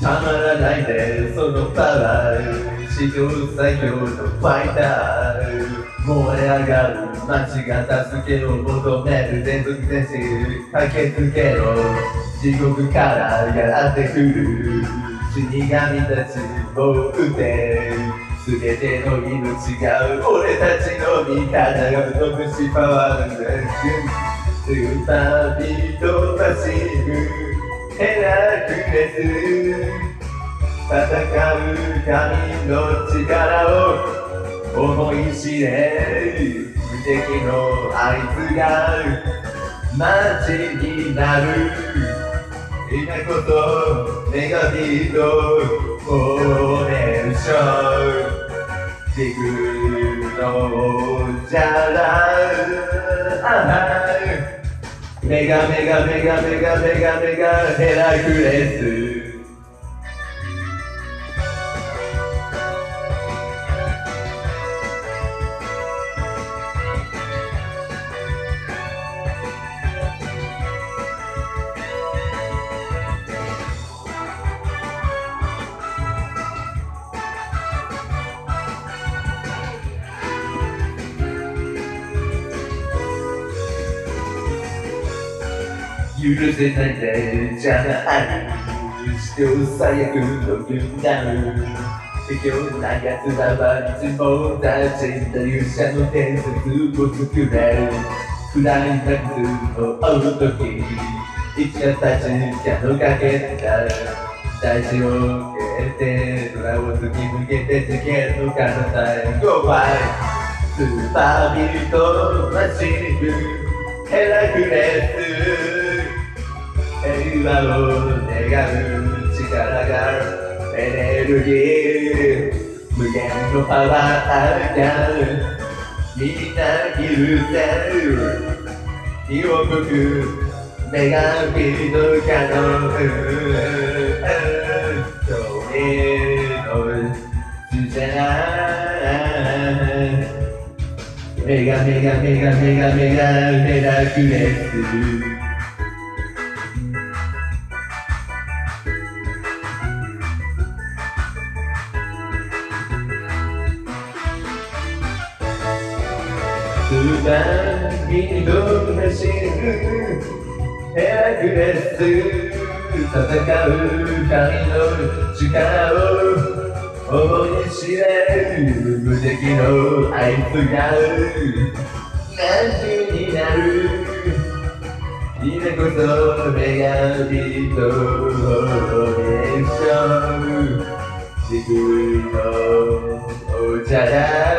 たまらないねそのパワー史上最強のファイター燃え上がる街が助けを求める連続前進駆けつけろ。地獄からやってくる。死神たちを撃て全ての命が俺たちの味方がぶしパワーでスーパービートマシンヘラクレス戦う。神の力を思い知れ無敵のあいつがマジになる今こそ女神とフォーメーションでくるのじゃらメガメガメガメガメガメガヘラクレス許せないでじゃない史上最悪の軍団卑怯な奴らはいつもたちと勇者の伝説を作れクライマックスを追うとき一夜立ちキャノかけた大地を蹴って空を突き抜けて世間の彼方へ Go by スーパービルトマシン。ヘラクレス。平和を願う力がエネルギー。無限のパワーがみんな許せる火を吹く女神の可能それの主じゃないメガメガメガメガメガメラクレススーパーミド走るヘラクレス戦う神の力を思い知れる。無敵のあいつが何十になる。今こそ女神とメーション自分のお茶だ